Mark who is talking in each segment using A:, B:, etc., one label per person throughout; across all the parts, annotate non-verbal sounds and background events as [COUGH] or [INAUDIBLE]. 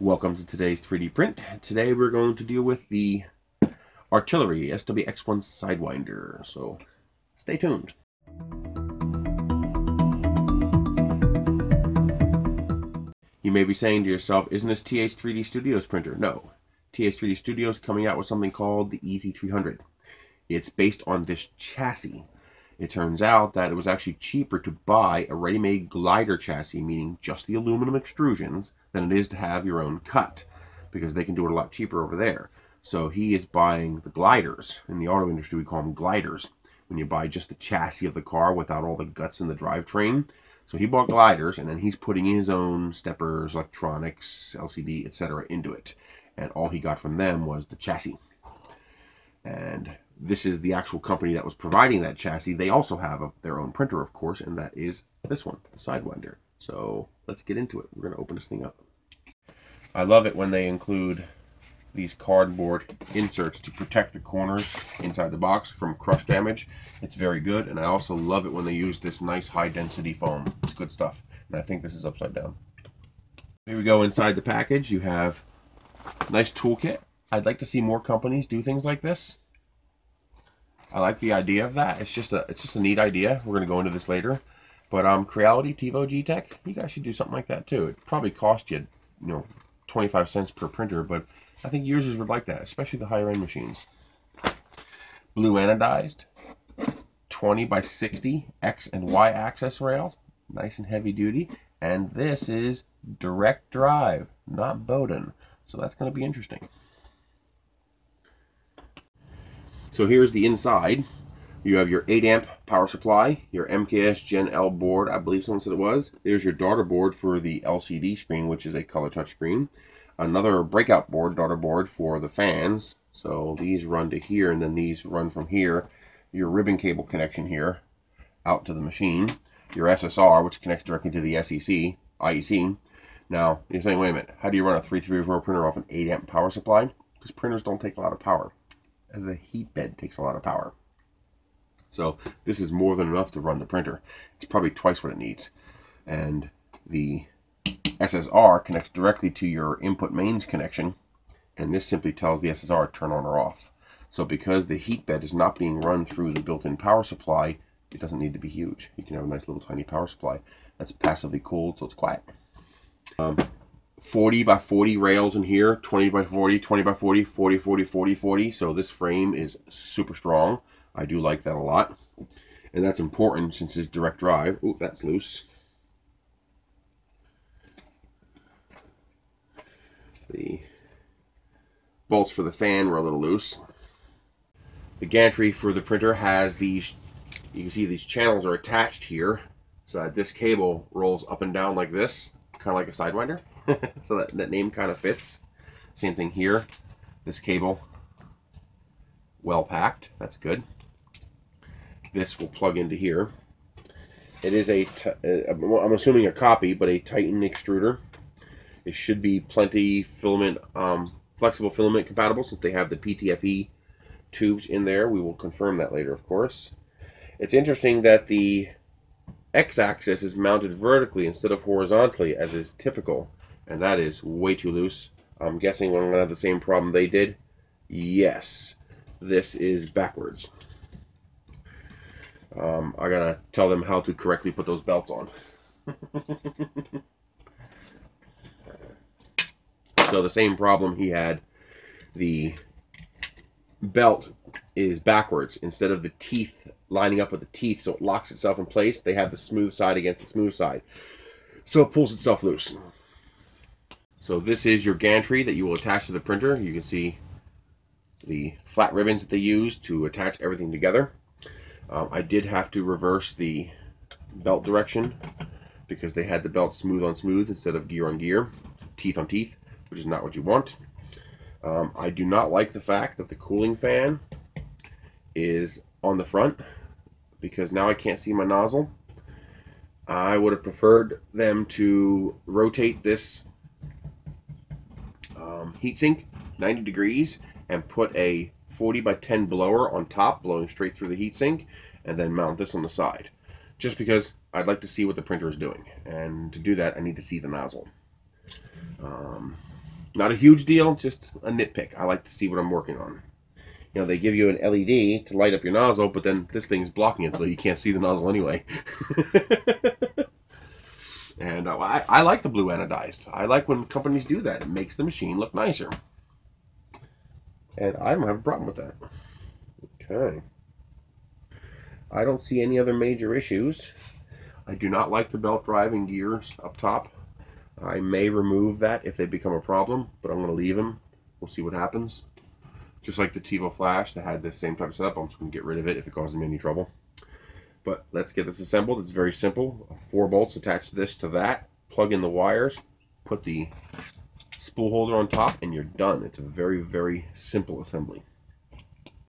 A: Welcome to today's 3D print. Today we're going to deal with the Artillery SWX1 Sidewinder, so stay tuned. You may be saying to yourself, isn't this TH3D Studios printer? No. TH3D Studios coming out with something called the EZ300. It's based on this chassis. It turns out that it was actually cheaper to buy a ready-made glider chassis, meaning just the aluminum extrusions, than it is to have your own cut, because they can do it a lot cheaper over there. So he is buying the gliders. In the auto industry, we call them gliders. When you buy just the chassis of the car without all the guts in the drivetrain. So he bought gliders, and then he's putting his own steppers, electronics, LCD, etc. into it. And all he got from them was the chassis. And this is the actual company that was providing that chassis. They also have a, their own printer, of course, and that is this one, the Sidewinder. So let's get into it. We're going to open this thing up. I love it when they include these cardboard inserts to protect the corners inside the box from crush damage. It's very good, and I also love it when they use this nice high-density foam. It's good stuff, and I think this is upside down. Here we go inside the package. You have nice toolkit. I'd like to see more companies do things like this. I like the idea of that. It's just a it's just a neat idea. We're gonna go into this later. But um Creality Tevo, Geeetech, you guys should do something like that too. It probably cost you, you know, 25 cents per printer, but I think users would like that, especially the higher end machines. Blue anodized, 20 by 60 X and Y axis rails, nice and heavy duty. And this is direct drive, not Bowden. So that's going to be interesting. So here's the inside. You have your 8 amp power supply, your MKS Gen L board, I believe someone said it was. There's your daughter board for the LCD screen, which is a color touch screen. Another breakout board, daughter board for the fans. So these run to here, and then these run from here. Your ribbon cable connection here out to the machine. Your SSR, which connects directly to the SEC, IEC. Now, you're saying, wait a minute, how do you run a 334 printer off an 8 amp power supply? Because printers don't take a lot of power the heat bed takes a lot of power. So this is more than enough to run the printer. It's probably twice what it needs. And the SSR connects directly to your input mains connection. And this simply tells the SSR turn on or off. So because the heat bed is not being run through the built-in power supply, it doesn't need to be huge. You can have a nice little tiny power supply that's passively cooled, so it's quiet. Um, 40 by 40 rails in here, 20 by 40, 20 by 40, 40, 40, 40, 40. So this frame is super strong. I do like that a lot. And that's important since it's direct drive. Oh, that's loose. The bolts for the fan were a little loose. The gantry for the printer has these, you can see these channels are attached here. So that this cable rolls up and down like this, kind of like a Sidewinder. [LAUGHS] so that, that name kind of fits. Same thing here. This cable, well packed. That's good. This will plug into here. It is a, uh, I'm assuming a copy, but a Titan extruder. It should be plenty filament, um, flexible filament compatible since they have the PTFE tubes in there. We will confirm that later, of course. It's interesting that the x-axis is mounted vertically instead of horizontally, as is typical and that is way too loose. I'm guessing I'm going to have the same problem they did. Yes, this is backwards. Um, I gotta tell them how to correctly put those belts on. [LAUGHS] so the same problem he had, the belt is backwards. Instead of the teeth lining up with the teeth so it locks itself in place, they have the smooth side against the smooth side. So it pulls itself loose. So this is your gantry that you will attach to the printer. You can see the flat ribbons that they use to attach everything together. Um, I did have to reverse the belt direction because they had the belt smooth on smooth instead of gear on gear, teeth on teeth, which is not what you want. Um, I do not like the fact that the cooling fan is on the front because now I can't see my nozzle. I would have preferred them to rotate this heatsink 90 degrees and put a 40 by 10 blower on top blowing straight through the heatsink and then mount this on the side just because I'd like to see what the printer is doing and to do that I need to see the nozzle um, Not a huge deal, just a nitpick. I like to see what I'm working on. You know, they give you an LED to light up your nozzle, but then this thing's blocking it, so you can't see the nozzle anyway. [LAUGHS] and uh, I, I like the blue anodized. I like when companies do that. It makes the machine look nicer. And I don't have a problem with that. Okay. I don't see any other major issues. I do not like the belt driving gears up top. I may remove that if they become a problem, but I'm going to leave them. We'll see what happens. Just like the Tevo Flash that had the same type of setup, I'm just going to get rid of it if it causes me any trouble. But let's get this assembled. It's very simple. Four bolts attach this to that. Plug in the wires. Put the spool holder on top and you're done. It's a very, very simple assembly.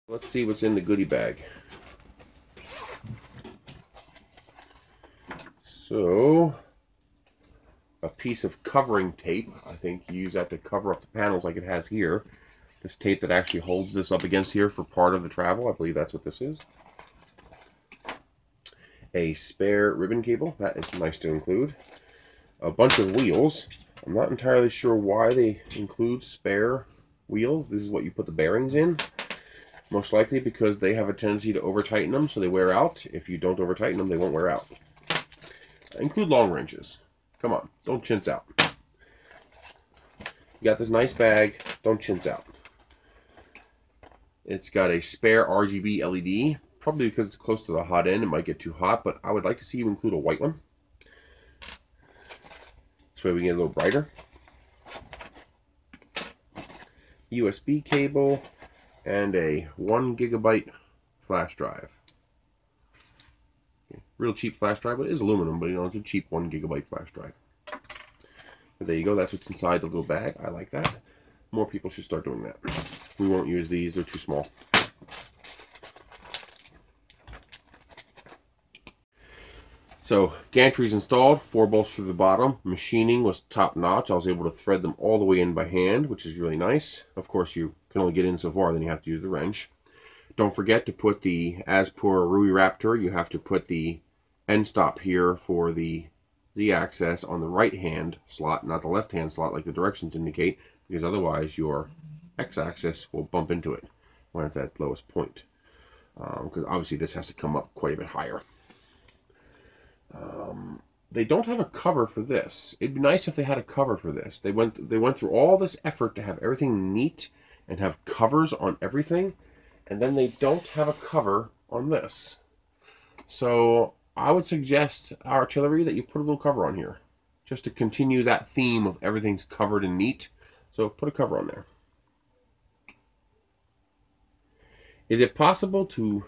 A: Let's see what's in the goodie bag. So, a piece of covering tape. I think you use that to cover up the panels like it has here. This tape that actually holds this up against here for part of the travel. I believe that's what this is. A spare ribbon cable. That is nice to include. A bunch of wheels. I'm not entirely sure why they include spare wheels. This is what you put the bearings in. Most likely because they have a tendency to over tighten them so they wear out. If you don't over tighten them, they won't wear out. Include long wrenches. Come on, don't chintz out. You got this nice bag, don't chintz out. It's got a spare RGB LED. Probably because it's close to the hot end, it might get too hot, but I would like to see you include a white one. This way we get a little brighter. USB cable and a one gigabyte flash drive. Real cheap flash drive, but it is aluminum, but you know, it's a cheap one gigabyte flash drive. But there you go, that's what's inside the little bag. I like that. More people should start doing that. We won't use these, they're too small. So gantries installed, four bolts through the bottom. Machining was top notch. I was able to thread them all the way in by hand, which is really nice. Of course, you can only get in so far, then you have to use the wrench. Don't forget to put the, as per Rui Raptor, you have to put the end stop here for the Z-axis on the right hand slot, not the left hand slot like the directions indicate, because otherwise your x-axis will bump into it when it's at its lowest point. Because um, obviously this has to come up quite a bit higher. They don't have a cover for this. It'd be nice if they had a cover for this. They went they went through all this effort to have everything neat and have covers on everything, and then they don't have a cover on this. So I would suggest artillery that you put a little cover on here, just to continue that theme of everything's covered and neat. So put a cover on there. Is it possible to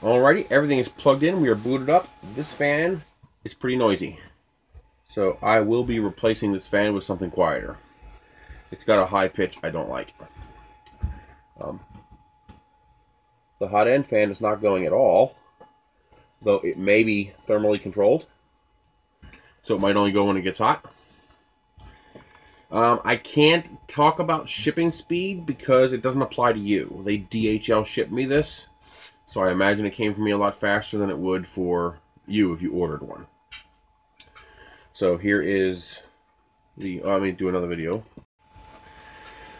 A: Alrighty, everything is plugged in. We are booted up. This fan is pretty noisy. So I will be replacing this fan with something quieter. It's got a high pitch I don't like. Um, the hot end fan is not going at all, though it may be thermally controlled. So it might only go when it gets hot. Um, I can't talk about shipping speed because it doesn't apply to you. They DHL shipped me this. So I imagine it came for me a lot faster than it would for you if you ordered one. So here is the, oh, mean, do another video.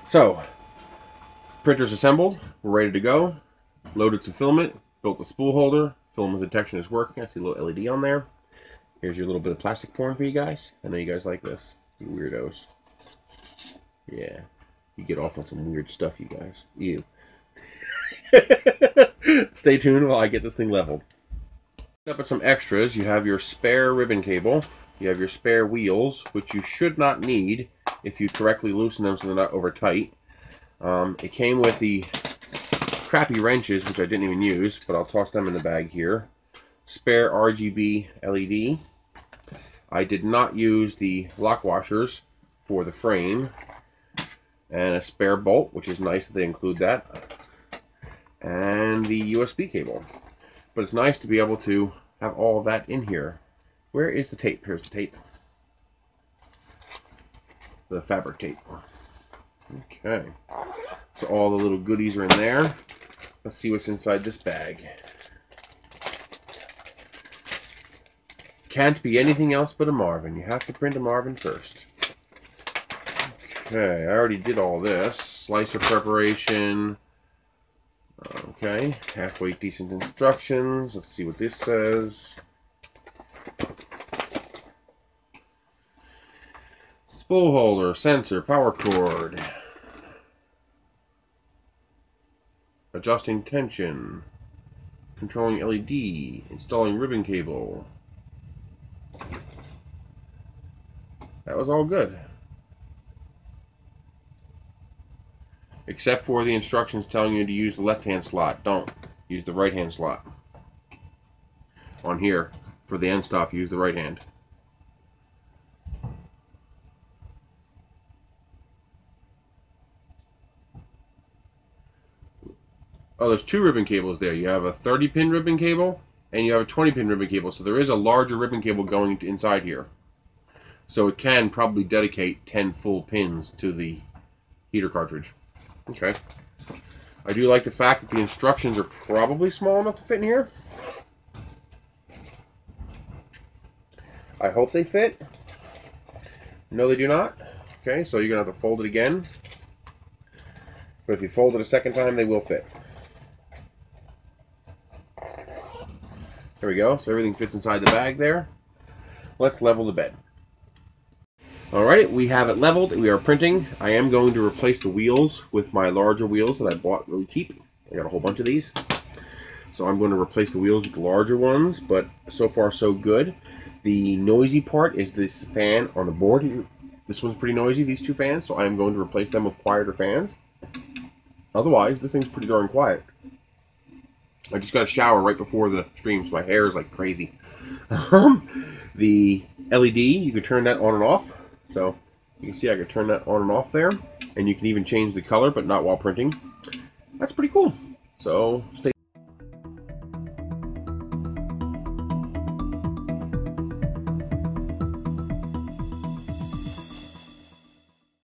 A: So, printer's assembled. We're ready to go. Loaded some filament. Built the spool holder. Filament detection is working. I see a little LED on there. Here's your little bit of plastic porn for you guys. I know you guys like this. You weirdos. Yeah. You get off on some weird stuff, you guys. You. [LAUGHS] Stay tuned while I get this thing leveled. Up with some extras, you have your spare ribbon cable, you have your spare wheels, which you should not need if you correctly loosen them so they're not over tight. Um, it came with the crappy wrenches, which I didn't even use, but I'll toss them in the bag here. Spare RGB LED. I did not use the lock washers for the frame. And a spare bolt, which is nice that they include that and the USB cable. But it's nice to be able to have all that in here. Where is the tape? Here's the tape. The fabric tape. Okay. So all the little goodies are in there. Let's see what's inside this bag. Can't be anything else but a Marvin. You have to print a Marvin first. Okay, I already did all this. Slicer preparation. Okay, halfway decent instructions. Let's see what this says. Spool holder, sensor, power cord. Adjusting tension. Controlling LED. Installing ribbon cable. That was all good. Except for the instructions telling you to use the left-hand slot. Don't. Use the right-hand slot. On here, for the end stop, use the right hand. Oh, there's two ribbon cables there. You have a 30 pin ribbon cable and you have a 20 pin ribbon cable. So there is a larger ribbon cable going inside here. So it can probably dedicate 10 full pins to the heater cartridge. Okay. I do like the fact that the instructions are probably small enough to fit in here. I hope they fit. No, they do not. Okay, so you're going to have to fold it again. But if you fold it a second time, they will fit. There we go. So everything fits inside the bag there. Let's level the bed. Alright, we have it leveled. We are printing. I am going to replace the wheels with my larger wheels that I bought really cheap. I got a whole bunch of these. So I'm going to replace the wheels with larger ones, but so far so good. The noisy part is this fan on the board. This one's pretty noisy, these two fans, so I am going to replace them with quieter fans. Otherwise, this thing's pretty darn quiet. I just got a shower right before the stream, so my hair is like crazy. Um, the LED, you can turn that on and off. So you can see I can turn that on and off there. And you can even change the color, but not while printing. That's pretty cool. So stay